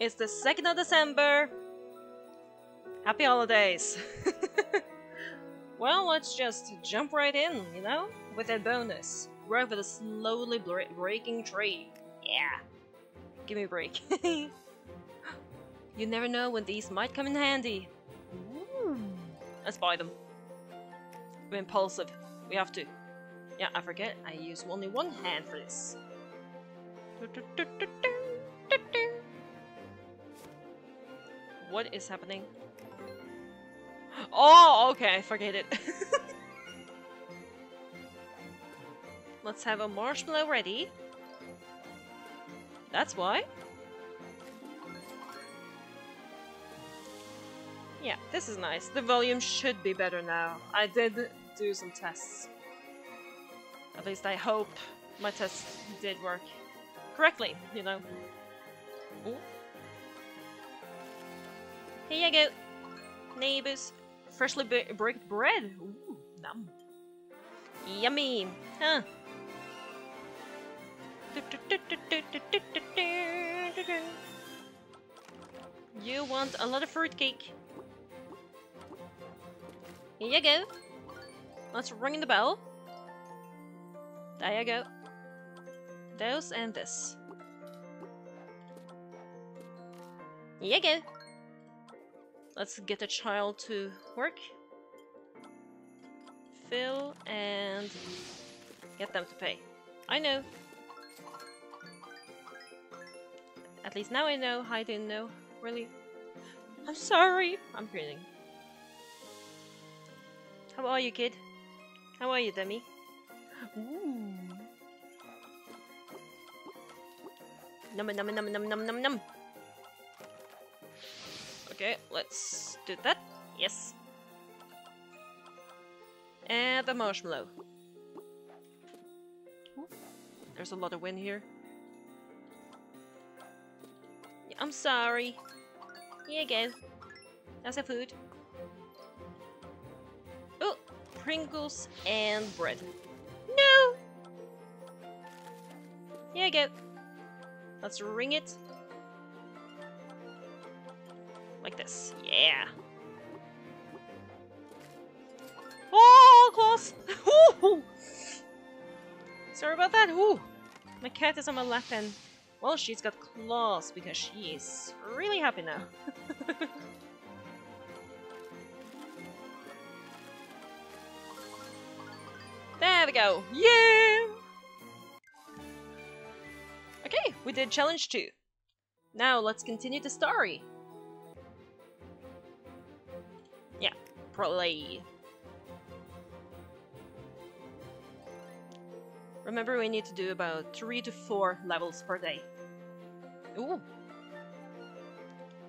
It's the 2nd of December. Happy holidays. well, let's just jump right in, you know? With that bonus. Right with a slowly breaking tree. Yeah. Give me a break. you never know when these might come in handy. Ooh. Let's buy them. We're impulsive. We have to. Yeah, I forget. I use only one hand for this. What is happening? Oh, okay, I forget it. Let's have a marshmallow ready. That's why. Yeah, this is nice. The volume should be better now. I did do some tests. At least I hope my tests did work correctly, you know. Ooh. Here you go. Neighbors. Freshly baked bread. Ooh, num. Yummy. Huh. You want a lot of fruitcake. Here you go. Let's ring the bell. There you go. Those and this. Here you go. Let's get the child to work. Fill and get them to pay. I know. At least now I know. I didn't know. Really. I'm sorry. I'm kidding. How are you, kid? How are you, Demi? Ooh. Num num num num num num num. Okay, let's do that. Yes. And the marshmallow. There's a lot of wind here. I'm sorry. Here you go. That's the food. Oh, Pringles and bread. No! Here you go. Let's ring it cat is on my lap and, well, she's got claws because she is really happy now. there we go. Yeah! Okay, we did challenge 2. Now let's continue the story. properly. Remember, we need to do about 3 to 4 levels per day. Ooh.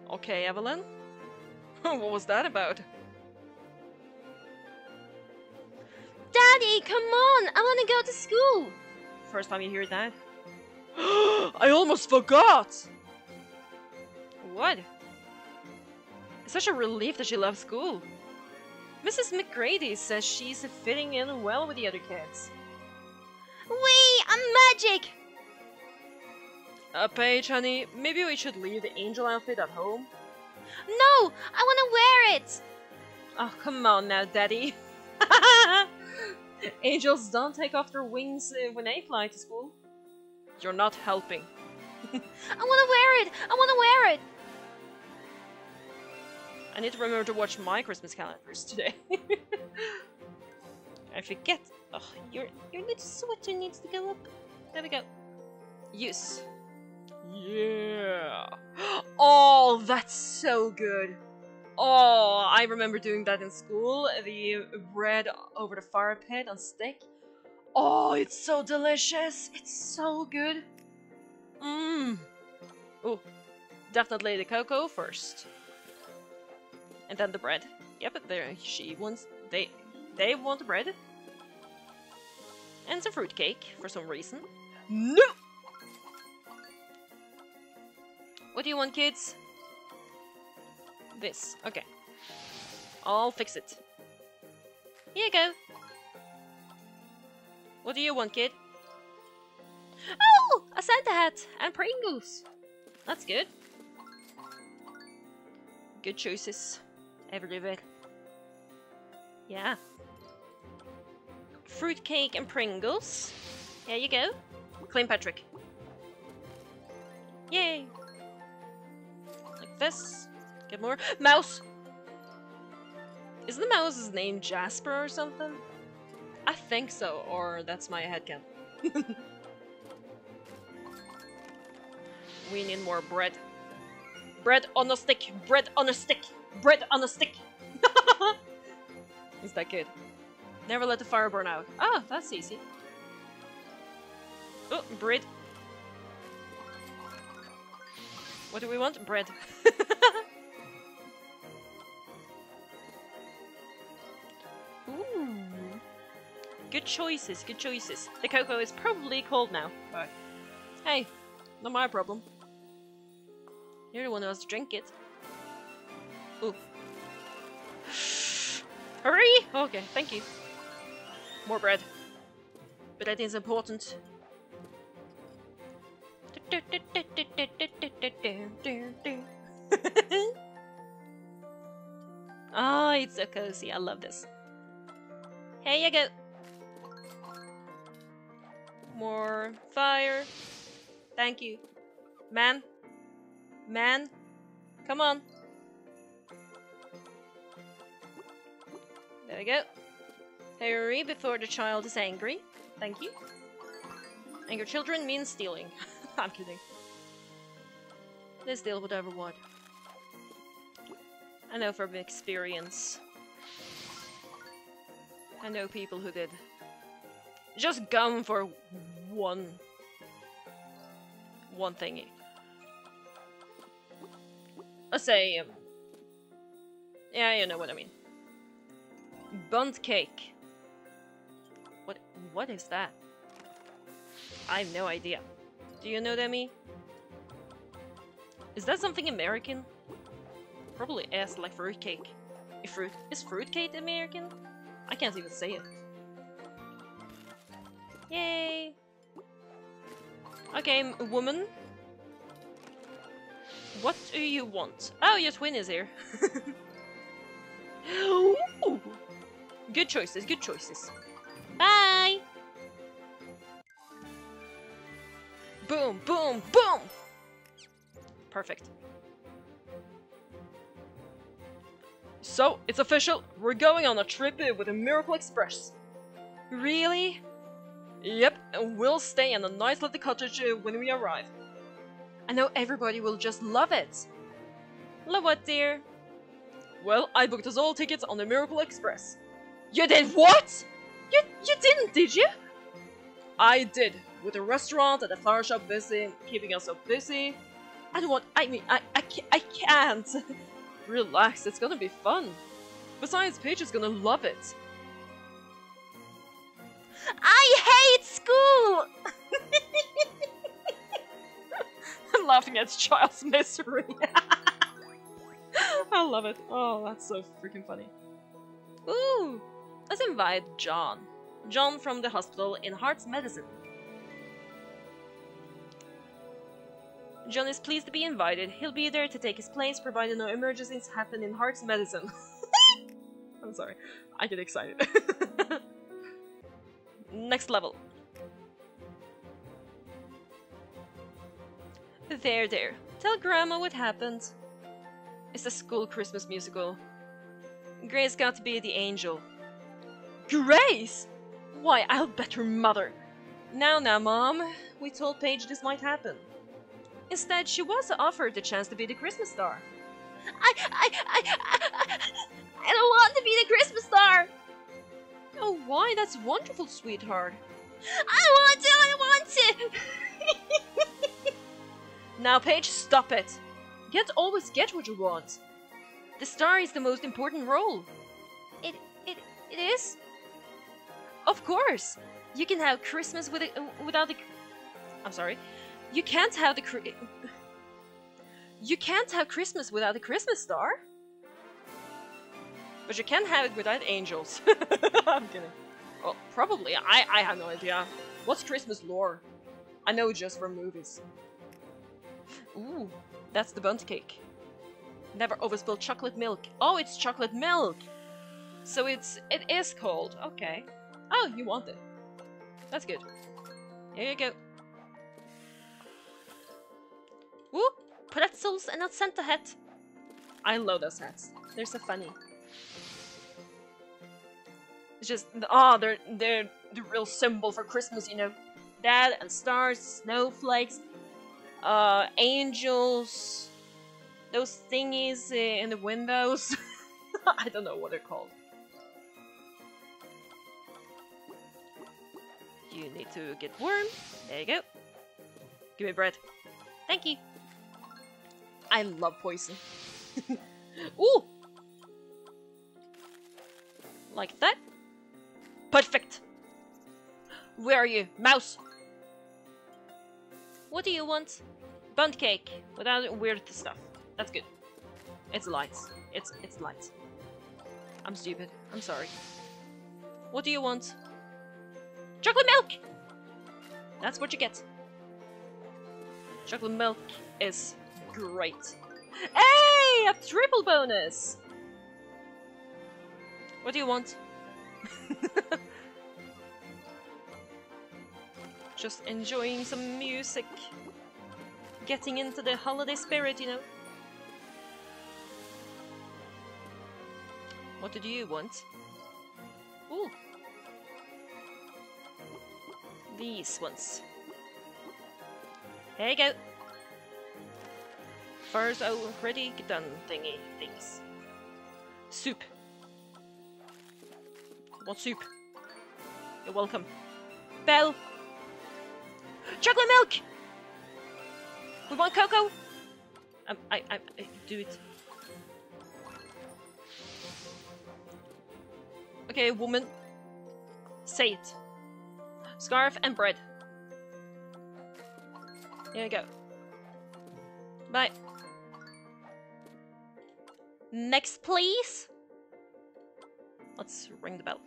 Okay, Evelyn. what was that about? Daddy, come on! I want to go to school! First time you hear that? I almost forgot! What? It's such a relief that she loves school. Mrs. McGrady says she's fitting in well with the other kids. Wee, I'm magic! Uh, Paige, honey, maybe we should leave the angel outfit at home? No, I want to wear it! Oh, come on now, Daddy. Angels don't take off their wings uh, when they fly to school. You're not helping. I want to wear it! I want to wear it! I need to remember to watch my Christmas calendars today. I forget. Oh, your your little sweater needs to go up. There we go. Use. Yeah. Oh, that's so good. Oh, I remember doing that in school. The bread over the fire pit on stick. Oh, it's so delicious. It's so good. Mmm. Oh, definitely the cocoa first. And then the bread. Yep, there she wants they they want bread. And some fruitcake for some reason. No! What do you want, kids? This. Okay. I'll fix it. Here you go. What do you want, kid? Oh! A Santa hat! And Pringles! That's good. Good choices. Everywhere. Yeah. Fruitcake and Pringles. Here you go. Claim Patrick. Yay! Like this. Get more. Mouse! Isn't the mouse's name Jasper or something? I think so, or that's my headcanon. we need more bread. Bread on a stick! Bread on a stick! Bread on a stick! Is that good? Never let the fire burn out. Oh, that's easy. Oh, bread. What do we want? Bread. Ooh. Good choices, good choices. The cocoa is probably cold now, but hey, not my problem. You're the one who has to drink it. Ooh. Hurry! Okay, thank you. More bread. Bread is important. oh, it's so cozy. I love this. Here you go. More fire. Thank you. Man. Man. Come on. There we go. Hurry before the child is angry. Thank you. Anger children means stealing. I'm kidding. Let's deal with what. I know from experience. I know people who did. Just gum for one... One thingy. Let's say... Um, yeah, you know what I mean. Bundt cake. What? Is that? I have no idea. Do you know what I mean? Is that something American? Probably S like fruitcake. If fruit is fruitcake American? I can't even say it. Yay! Okay, woman. What do you want? Oh, your twin is here. Good choices, good choices. Boom, boom, boom! Perfect. So, it's official. We're going on a trip with the Miracle Express. Really? Yep, and we'll stay in a nice little cottage uh, when we arrive. I know everybody will just love it. Love what, dear? Well, I booked us all tickets on the Miracle Express. You did what? You you didn't, did you? I did, with the restaurant and the flower shop busy, keeping us so busy. I don't want. I mean, I I can't. I can't. Relax, it's gonna be fun. Besides, Paige is gonna love it. I hate school! I'm laughing at child's misery. I love it. Oh, that's so freaking funny. Ooh, let's invite John. John from the hospital in Hearts Medicine. John is pleased to be invited. He'll be there to take his place, provided no emergencies happen in Hearts Medicine. I'm sorry, I get excited. Next level. There, there. Tell Grandma what happened. It's a school Christmas musical. Grace got to be the angel. Grace? Why, I'll bet her mother. Now, now, Mom. We told Paige this might happen. Instead, she was offered the chance to be the Christmas star. I, I, I, I, I don't want to be the Christmas star! Oh, why? That's wonderful, sweetheart. I want to, I want to! now, Paige, stop it. You can't always get what you want. The star is the most important role. It, it, it is? Of course. You can have Christmas with a, without the... I'm sorry. You can't have the... You can't have Christmas without a Christmas star. But you can have it without angels. I'm kidding. Well, probably. I, I have no idea. What's Christmas lore? I know just from movies. Ooh, that's the Bundt cake. Never overspill chocolate milk. Oh, it's chocolate milk. So it's it is cold. Okay. Oh, you want it. That's good. Here you go. Woo! Pretzels and a Santa hat. I love those hats. They're so funny. It's just oh, they're they're the real symbol for Christmas, you know. That and stars, snowflakes, uh, angels, those thingies in the windows. I don't know what they're called. You need to get warm. There you go. Give me bread. Thank you. I love poison. Ooh! Like that. Perfect! Where are you? Mouse! What do you want? Bundt cake, without weird stuff. That's good. It's lights. It's it's lights. I'm stupid. I'm sorry. What do you want? Chocolate milk! That's what you get. Chocolate milk is great. Hey! A triple bonus! What do you want? Just enjoying some music. Getting into the holiday spirit, you know. What did you want? Ooh. These ones. There you go. First already done thingy things. Soup. What soup? You're welcome. Bell! Chocolate milk! We want cocoa? Um, I, I, I do it. Okay, woman. Say it. Scarf and bread. Here we go. Bye. Next, please. Let's ring the bell.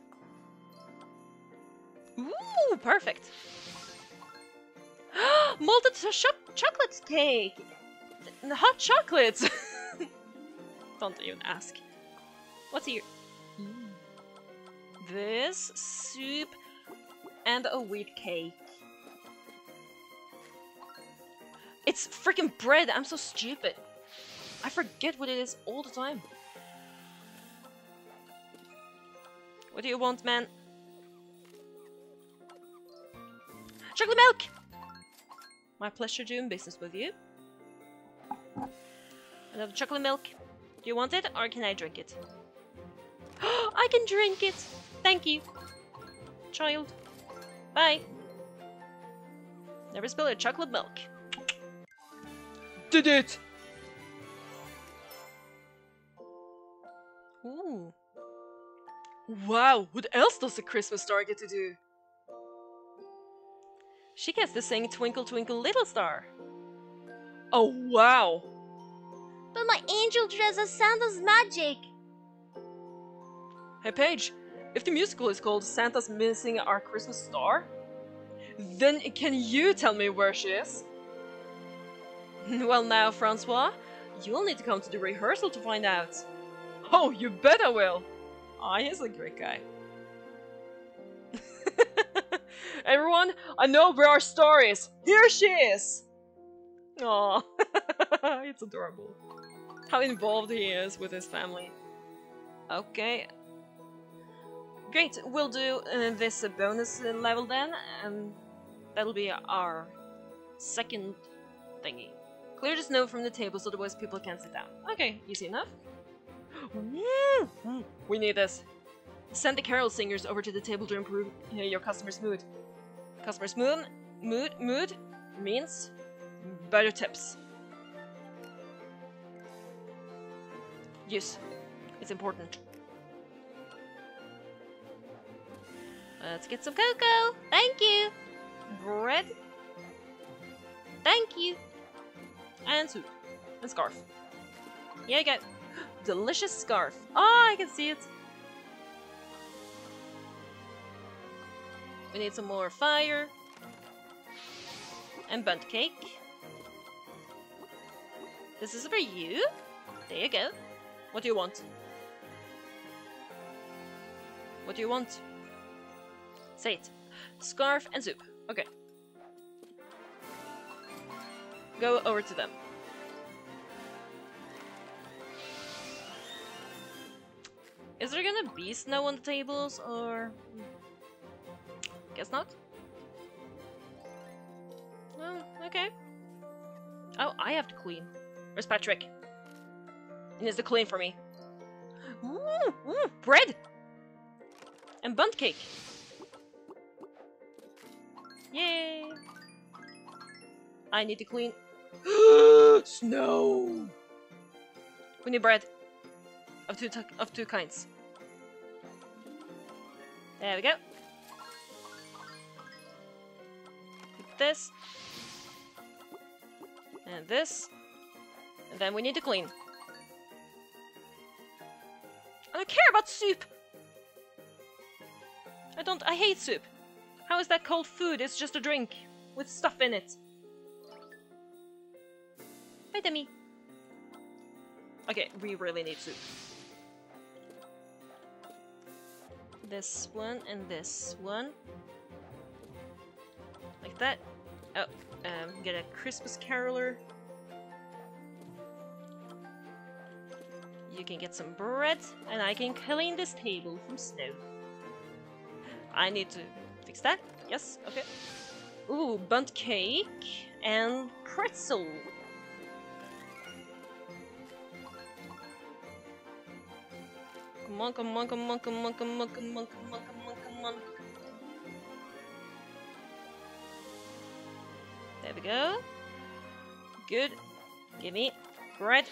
Ooh, perfect. Malted chocolate cake! Hot chocolates! Don't even ask. What's here? Mm. This soup and a wheat cake. It's freaking bread! I'm so stupid. I forget what it is all the time. What do you want, man? Chocolate milk! My pleasure doing business with you. Another chocolate milk. Do you want it or can I drink it? I can drink it! Thank you, child. Bye. Never spill your chocolate milk. Did it! Ooh. Wow, what else does the Christmas star get to do? She gets to sing Twinkle Twinkle Little Star. Oh, wow. But my angel dress is Santa's magic. Hey, Paige, if the musical is called Santa's Missing Our Christmas Star, then can you tell me where she is? well now, Francois, you'll need to come to the rehearsal to find out. Oh, you bet I will. Ah, oh, he's a great guy. Everyone, I know where our star is. Here she is. Aw, it's adorable. How involved he is with his family. Okay. Great, we'll do uh, this bonus level then, and that'll be our second thingy. Clear the snow from the tables, otherwise people can't sit down. Okay, easy enough. We need this. Send the carol singers over to the table to improve your customer's mood. Customer's mood, mood, mood means better tips. Yes, it's important. Let's get some cocoa. Thank you. Bread. Thank you. And soup. And scarf. Yeah, you go. Delicious scarf. Oh, I can see it. We need some more fire. And Bundt cake. This is for you? There you go. What do you want? What do you want? Say it. Scarf and soup. Okay. Go over to them. Is there gonna be snow on the tables, or... Guess not? Oh, okay. Oh, I have to clean. Where's Patrick? He needs to clean for me. Ooh, ooh, bread! And Bundt cake. Yay! I need to clean. Snow! We need bread. Of two, of two kinds. There we go. This. And this. And then we need to clean. I don't care about soup! I don't- I hate soup. How is that cold food? It's just a drink. With stuff in it. Bye, Demi. Okay, we really need soup. This one and this one. Like that. Oh, um, get a Christmas caroler. You can get some bread, and I can clean this table from snow. I need to fix that. Yes, okay. Ooh, Bundt cake and pretzel. Come on, come on, come on, come on, come on, come on, come on, come on, come on. There we go. Good. Give me bread.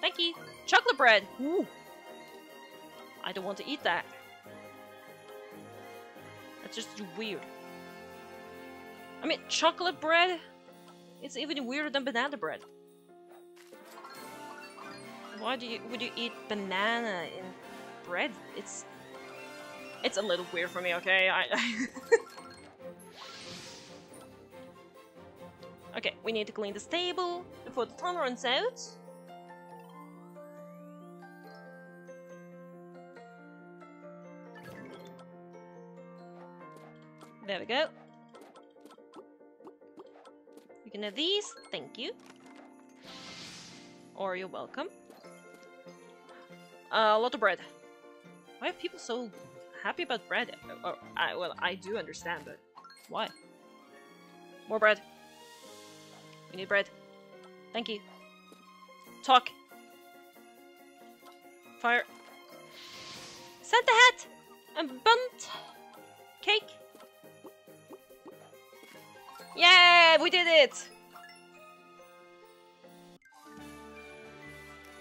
Thank you. Chocolate bread. Ooh. I don't want to eat that. Just weird. I mean, chocolate bread? It's even weirder than banana bread. Why do you would you eat banana in bread? It's it's a little weird for me, okay? I Okay, we need to clean this table before the time runs out. There we go. You can have these, thank you. Or you're welcome. Uh, a lot of bread. Why are people so happy about bread? Or, I, well, I do understand, but why? More bread. We need bread. Thank you. Talk. Fire. Santa hat! And Bundt! Cake! Yeah, we did it!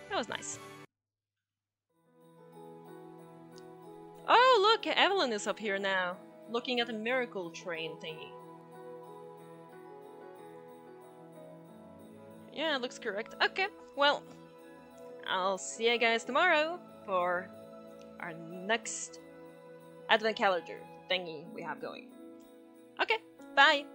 That was nice. Oh, look, Evelyn is up here now, looking at the miracle train thingy. Yeah, it looks correct. Okay, well, I'll see you guys tomorrow for our next advent calendar thingy we have going. Okay, bye!